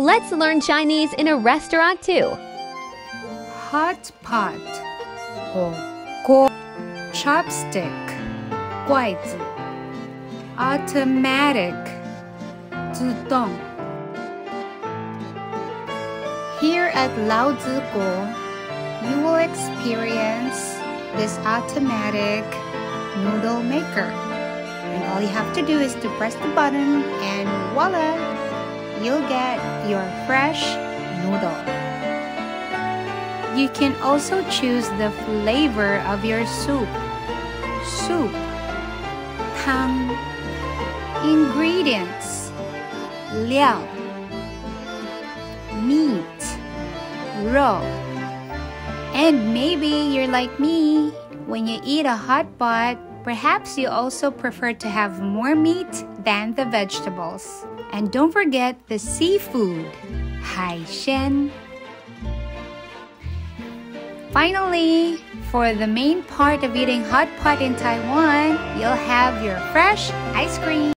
Let's learn Chinese in a restaurant two. Hot pot, oh, chopstick, automatic. Here at Lao Ziguo, you will experience this automatic noodle maker. And all you have to do is to press the button and voila! You'll get your fresh noodle. You can also choose the flavor of your soup. Soup, tang, ingredients, 料 meat, raw. And maybe you're like me. When you eat a hot pot, perhaps you also prefer to have more meat than the vegetables. And don't forget the seafood, 海鲜. Finally, for the main part of eating hot pot in Taiwan, you'll have your fresh ice cream.